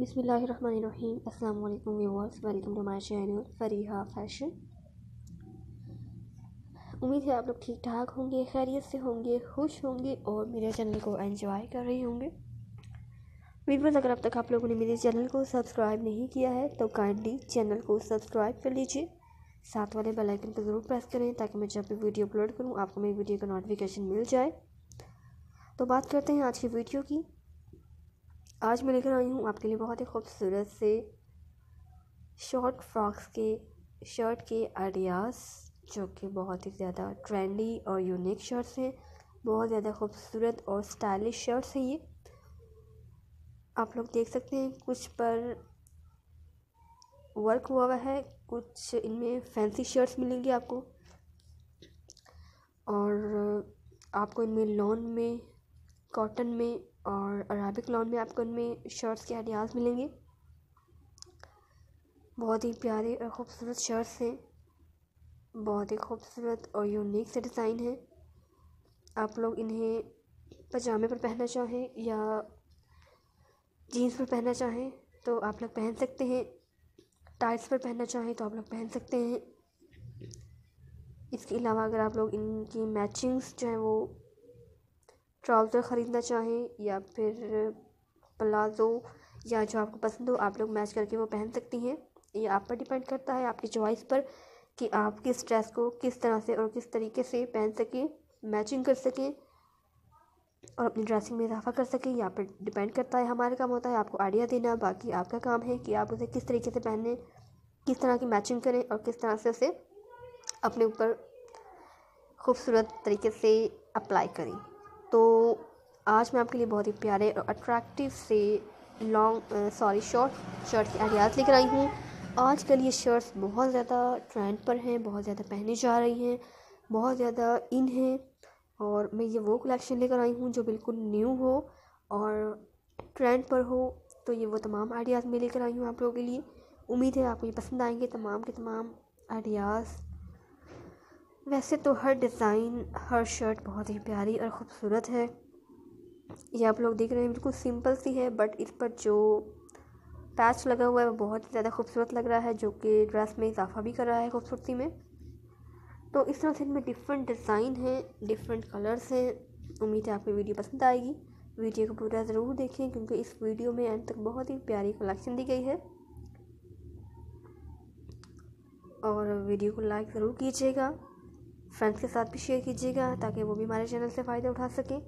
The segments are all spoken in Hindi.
बिसमीम अल्लाम viewers welcome to my channel Fariha fashion. उम्मीद है आप लोग ठीक ठाक होंगे, खैरियत से होंगे, खुश होंगे और मेरे चैनल को एंजॉय कर रहे होंगे। वीवर्स अगर अब तक आप लोगों ने मेरे चैनल को सब्सक्राइब नहीं किया है तो काइंडली चैनल को सब्सक्राइब कर लीजिए। साथ वाले बेल आइकन को ज़रूर प्रेस करें, ताकि मैं जब भी वीडियो अपलोड करूँ, आपको मेरी वीडियो का नोटिफिकेशन मिल जाए। तो बात करते हैं आज की वीडियो की। आज मैं लेकर आई हूँ आपके लिए बहुत ही खूबसूरत से शॉर्ट फ्रॉक्स के शर्ट के आइडियाज़ जो कि बहुत ही ज़्यादा ट्रेंडी और यूनिक शर्ट्स हैं। बहुत ज़्यादा खूबसूरत और स्टाइलिश शर्ट्स हैं ये। आप लोग देख सकते हैं कुछ पर वर्क हुआ हुआ है, कुछ इनमें फैंसी शर्ट्स मिलेंगी आपको। और आपको इनमें लॉन में कॉटन में और अराबिक लॉन में आपको इनमें शर्ट्स के आइडियाज़ मिलेंगे। बहुत ही प्यारे और ख़ूबसूरत शर्ट्स हैं। बहुत ही खूबसूरत और यूनिक से डिज़ाइन है। आप लोग इन्हें पजामे पर पहनना चाहें या जीन्स पर पहनना चाहें तो आप लोग पहन सकते हैं। टाइट्स पर पहनना चाहें तो आप लोग पहन सकते हैं। इसके अलावा अगर आप लोग इनकी मैचिंग्स जो हैं वो ट्राउज़र ख़रीदना चाहें या फिर प्लाज़ो या जो आपको पसंद हो, आप लोग मैच करके वो पहन सकती हैं। ये आप पर डिपेंड करता है, आपकी चॉइस पर कि आप किस ड्रेस को किस तरह से और किस तरीके से पहन सकें, मैचिंग कर सकें और अपनी ड्रेसिंग में इजाफा कर सकें। यहाँ पर डिपेंड करता है हमारे काम होता है, आपको आइडिया देना, बाकी आपका काम है कि आप उसे किस तरीके से पहने, किस तरह की मैचिंग करें और किस तरह से उसे अपने ऊपर खूबसूरत तरीके से अप्लाई करें। तो आज मैं आपके लिए बहुत ही प्यारे और अट्रैक्टिव से लॉन्ग सॉरी शॉर्ट शर्ट के आइडियाज़ लेकर आई हूँ। आजकल ये शर्ट्स बहुत ज़्यादा ट्रेंड पर हैं, बहुत ज़्यादा पहनी जा रही हैं, बहुत ज़्यादा इन हैं और मैं ये वो कलेक्शन लेकर आई हूँ जो बिल्कुल न्यू हो और ट्रेंड पर हो। तो ये वो तमाम आइडियाज़ मैं लेकर आई हूँ आप लोगों के लिए। उम्मीद है आपको ये पसंद आएँगे तमाम के तमाम आइडियाज़। वैसे तो हर डिज़ाइन, हर शर्ट बहुत ही प्यारी और ख़ूबसूरत है। ये आप लोग देख रहे हैं, बिल्कुल सिंपल सी है, बट इस पर जो पैच लगा हुआ है, वो बहुत ही ज़्यादा खूबसूरत लग रहा है, जो कि ड्रेस में इजाफा भी कर रहा है खूबसूरती में। तो इस तरह से इनमें डिफरेंट डिज़ाइन हैं, डिफरेंट कलर्स हैं। उम्मीद है आपको वीडियो पसंद आएगी। वीडियो को पूरा ज़रूर देखें, क्योंकि इस वीडियो में एंड तक बहुत ही प्यारी कलेक्शन दी गई है। और वीडियो को लाइक ज़रूर कीजिएगा। फ्रेंड्स के साथ भी शेयर कीजिएगा ताकि वो भी हमारे चैनल से फ़ायदा उठा सकें।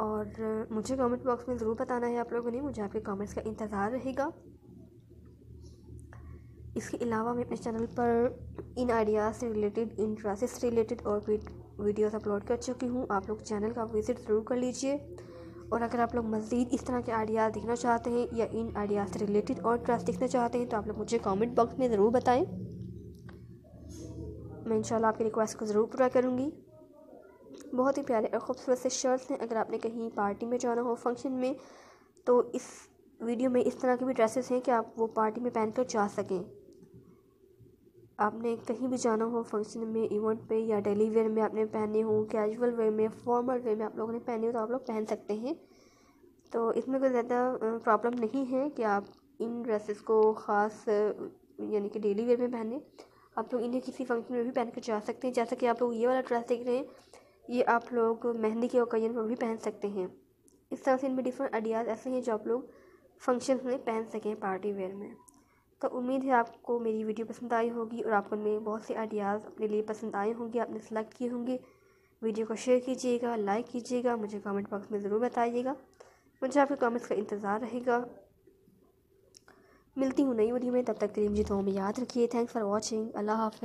और मुझे कमेंट बॉक्स में ज़रूर बताना है आप लोगों ने, मुझे आपके कमेंट्स का इंतज़ार रहेगा। इसके अलावा मैं अपने चैनल पर इन आइडियाज़ से रिलेटेड इन ड्रेसेस से रिलेटेड और वीडियोस अपलोड कर चुकी हूँ। आप लोग चैनल का विज़िट ज़रूर कर लीजिए। और अगर आप लोग मज़ीद इस तरह के आइडियाज़ देखना चाहते हैं या इन आइडियाज़ से रिलेटेड और ड्रेस देखना चाहते हैं तो आप लोग मुझे कमेंट बॉक्स में ज़रूर बताएँ। मैं इंशाल्लाह आपकी रिक्वेस्ट को ज़रूर पूरा करूँगी। बहुत ही प्यारे और ख़ूबसूरत से शर्ट्स हैं। अगर आपने कहीं पार्टी में जाना हो फ़ंक्शन में तो इस वीडियो में इस तरह के भी ड्रेसेस हैं कि आप वो पार्टी में पहन कर जा सकें। आपने कहीं भी जाना हो फ़ंक्शन में इवेंट पे या डेली वेयर में आपने पहने हो कैजुअल वेयर में फॉर्मल वेयर में आप लोगों ने पहने हो तो आप लोग पहन सकते हैं। तो इसमें कोई ज़्यादा प्रॉब्लम नहीं है कि आप इन ड्रेसेस को ख़ास यानी कि डेली वेयर में पहने। आप लोग इन्हें किसी फ़ंक्शन में भी पहन कर जा सकते हैं। जैसा कि आप लोग ये वाला ड्रेस देख रहे हैं, ये आप लोग मेहंदी के ओकेजन पर भी पहन सकते हैं। इस तरह से इनमें डिफरेंट आइडियाज़ ऐसे हैं जो आप लोग फ़ंक्शन में पहन सकें पार्टी वेयर में। तो उम्मीद है आपको मेरी वीडियो पसंद आई होगी और आपको उनमें बहुत से आइडियाज़ अपने लिए पसंद आए होंगे। आपने सेलेक्ट किए होंगे। वीडियो को शेयर कीजिएगा लाइक कीजिएगा, मुझे कमेंट बॉक्स में ज़रूर बताइएगा। मुझे आपके कमेंट्स का इंतज़ार रहेगा। मिलती हूँ नई वीडियो में, तब तक के लिए मुझे तो हमें याद रखिए। थैंक्स फॉर वॉचिंग अल्लाह हाफ़